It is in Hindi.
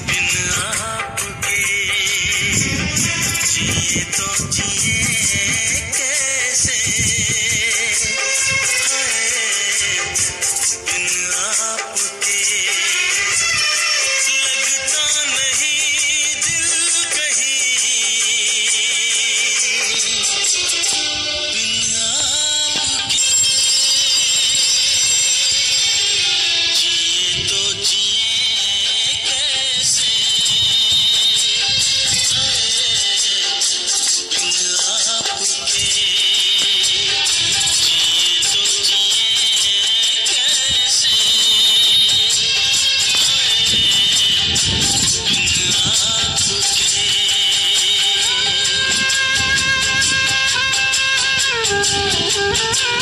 बिन आपके जिए तो जिए।